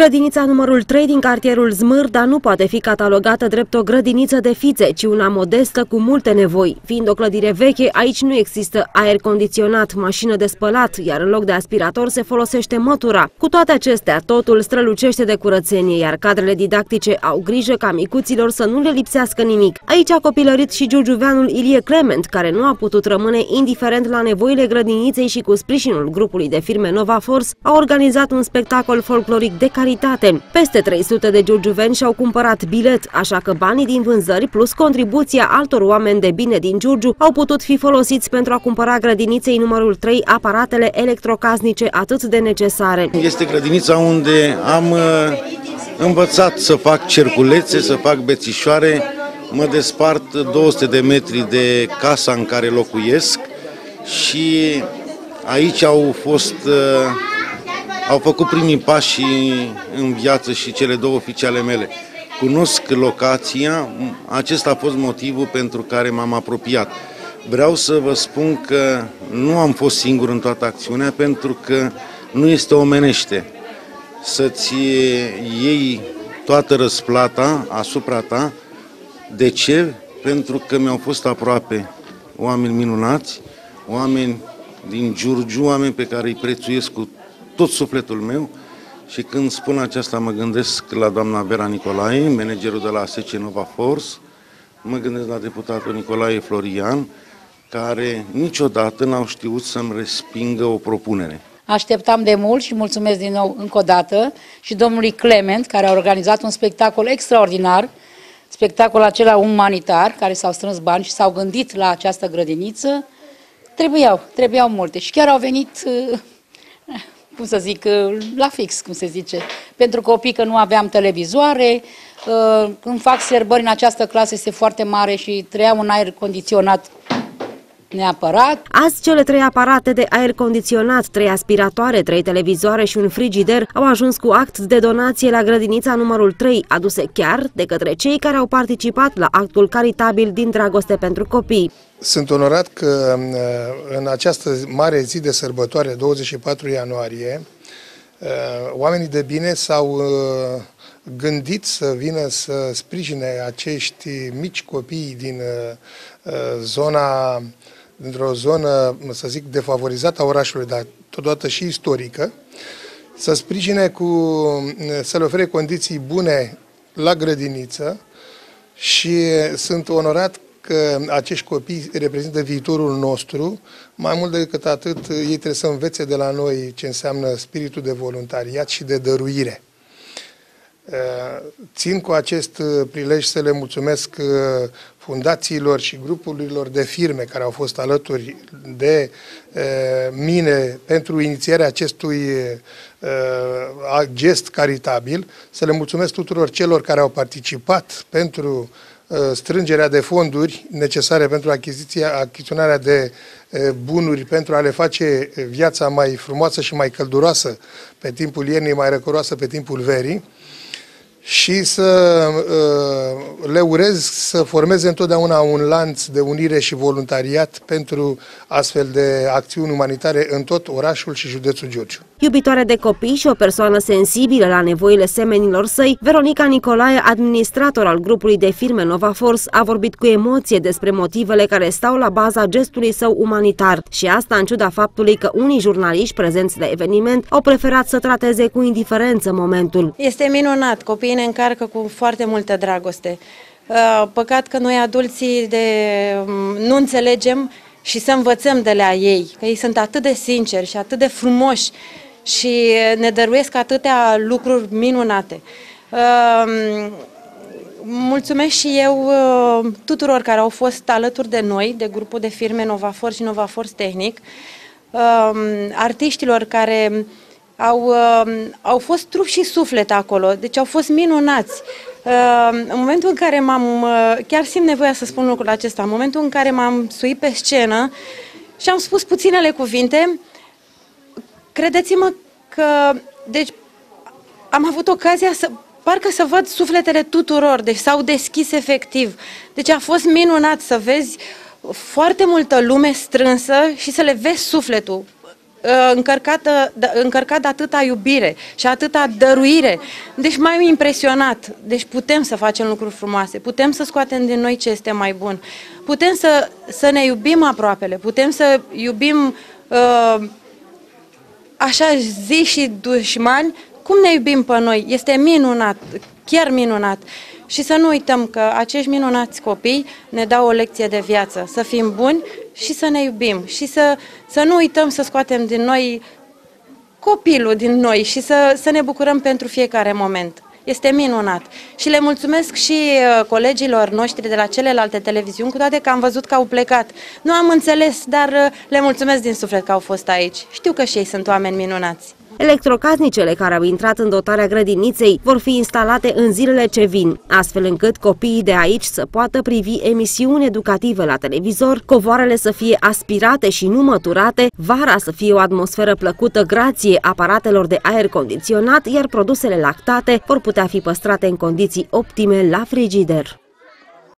Grădinița numărul 3 din cartierul Zmârda nu poate fi catalogată drept o grădiniță de fițe, ci una modestă cu multe nevoi. Fiind o clădire veche, aici nu există aer condiționat, mașină de spălat, iar în loc de aspirator se folosește mătura. Cu toate acestea, totul strălucește de curățenie, iar cadrele didactice au grijă ca micuților să nu le lipsească nimic. Aici a copilărit și giurgiuveanul Ilie Clement, care nu a putut rămâne indiferent la nevoile grădiniței și cu sprijinul grupului de firme Nova Force a organizat un spectacol folcloric de caritate. Peste 300 de giurgiuveni și-au cumpărat bilet, așa că banii din vânzări plus contribuția altor oameni de bine din Giurgiu au putut fi folosiți pentru a cumpăra grădiniței numărul 3 aparatele electrocasnice atât de necesare. Este grădinița unde am uh, învățat să fac cerculețe, să fac bețișoare, mă despart 200 de metri de casa în care locuiesc și aici au fost uh, au făcut primii pași în viață și cele două oficiale mele. Cunosc locația, acesta a fost motivul pentru care m-am apropiat. Vreau să vă spun că nu am fost singur în toată acțiunea pentru că nu este omenește să-ți iei toată răsplata asupra ta. De ce? Pentru că mi-au fost aproape oameni minunați, oameni din Giurgiu, oameni pe care îi prețuiesc cu tot sufletul meu și când spun aceasta mă gândesc la doamna Vera Nicolae, managerul de la ASC Nova Force, mă gândesc la deputatul Nicolae Florian, care niciodată n-au știut să-mi respingă o propunere. Așteptam de mult și mulțumesc din nou încă o dată și domnului Clement, care a organizat un spectacol extraordinar, spectacol acela umanitar, care s-au strâns bani și s-au gândit la această grădiniță. Trebuiau, trebuiau multe și chiar au venit cum să zic, uh, la fix, cum se zice. Pentru copii că nu aveam televizoare, uh, când fac serbări în această clasă este foarte mare și trăiau un aer condiționat neapărat. Azi cele trei aparate de aer condiționat, trei aspiratoare, trei televizoare și un frigider au ajuns cu act de donație la grădinița numărul 3, aduse chiar de către cei care au participat la actul caritabil din Dragoste pentru Copii. Sunt onorat că uh, în această mare zi de sărbătoare, 24 ianuarie, uh, oamenii de bine s-au uh, gândit să vină să sprijine acești mici copii din zona, dintr-o zonă, să zic, defavorizată a orașului, dar totodată și istorică, să sprijine cu, să le ofere condiții bune la grădiniță și sunt onorat că acești copii reprezintă viitorul nostru. Mai mult decât atât, ei trebuie să învețe de la noi ce înseamnă spiritul de voluntariat și de dăruire. Uh, țin cu acest prilej să le mulțumesc uh, fundațiilor și grupurilor de firme care au fost alături de uh, mine pentru inițierea acestui gest caritabil, să le mulțumesc tuturor celor care au participat pentru Uh, strângerea de fonduri necesare pentru achiziția, achiziționarea de uh, bunuri pentru a le face viața mai frumoasă și mai călduroasă pe timpul iernii, mai răcoroasă pe timpul verii și să uh, le urez să formeze întotdeauna un lanț de unire și voluntariat pentru astfel de acțiuni umanitare în tot orașul și județul Giurgiu. Iubitoare de copii și o persoană sensibilă la nevoile semenilor săi, Veronica Nicolae, administrator al grupului de firme Nova Force, a vorbit cu emoție despre motivele care stau la baza gestului său umanitar și asta în ciuda faptului că unii jurnaliști prezenți la eveniment au preferat să trateze cu indiferență momentul. Este minunat, copiii ne încarcă cu foarte multă dragoste. Uh, păcat că noi adulții de, um, nu înțelegem și să învățăm de la ei, că ei sunt atât de sinceri și atât de frumoși și ne dăruiesc atâtea lucruri minunate. Um, mulțumesc și eu uh, tuturor care au fost alături de noi, de grupul de firme Nova Force și Nova Force Tehnic, um, artiștilor care au, uh, au fost trup și suflet acolo, deci au fost minunați. Uh, în momentul în care m-am, uh, chiar simt nevoia să spun lucrul acesta, în momentul în care m-am suit pe scenă și am spus puținele cuvinte, credeți-mă că, deci, am avut ocazia să, parcă să văd sufletele tuturor, deci s-au deschis efectiv. Deci a fost minunat să vezi foarte multă lume strânsă și să le vezi sufletul uh, încărcată, încărcat de atâta iubire și atâta dăruire. Deci m-am impresionat. Deci putem să facem lucruri frumoase, putem să scoatem din noi ce este mai bun, putem să, să ne iubim aproapele, putem să iubim uh, așa zi și dușmani, cum ne iubim pe noi. Este minunat, chiar minunat. Și să nu uităm că acești minunați copii ne dau o lecție de viață, să fim buni și să ne iubim și să, să nu uităm să scoatem din noi copilul din noi și să, să ne bucurăm pentru fiecare moment. Este minunat. Și le mulțumesc și uh, colegilor noștri de la celelalte televiziuni, cu toate că am văzut că au plecat. Nu am înțeles, dar uh, le mulțumesc din suflet că au fost aici. Știu că și ei sunt oameni minunați. Electrocasnicele care au intrat în dotarea grădiniței vor fi instalate în zilele ce vin, astfel încât copiii de aici să poată privi emisiuni educative la televizor, covoarele să fie aspirate și nu măturate, vara să fie o atmosferă plăcută grație aparatelor de aer condiționat, iar produsele lactate vor putea fi păstrate în condiții optime la frigider.